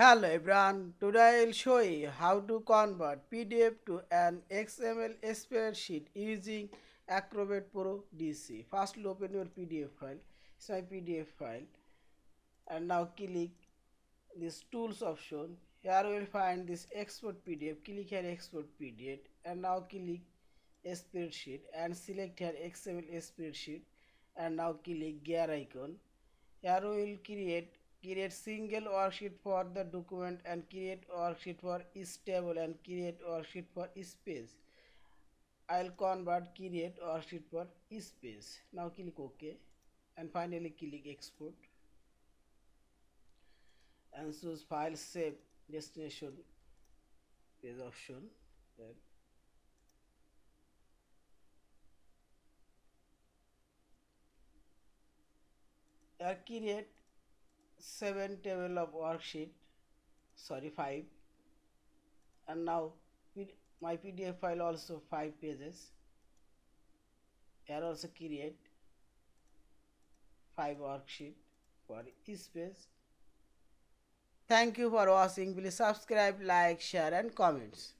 Hello everyone, today I will show you how to convert PDF to an XML spreadsheet using Acrobat Pro DC. First open your PDF file, it's my PDF file and now click this tools option. Here you will find this export PDF, click here export PDF and now click spreadsheet and select here XML spreadsheet and now click gear icon. Here we will create create single worksheet for the document and create worksheet for each table and create worksheet for each page I'll convert create worksheet for each page now click OK and finally click export and choose file save destination page option then create 7 table of worksheet sorry 5 and now my pdf file also 5 pages. Here also create 5 worksheet for each page. Thank you for watching. Please subscribe like share and comments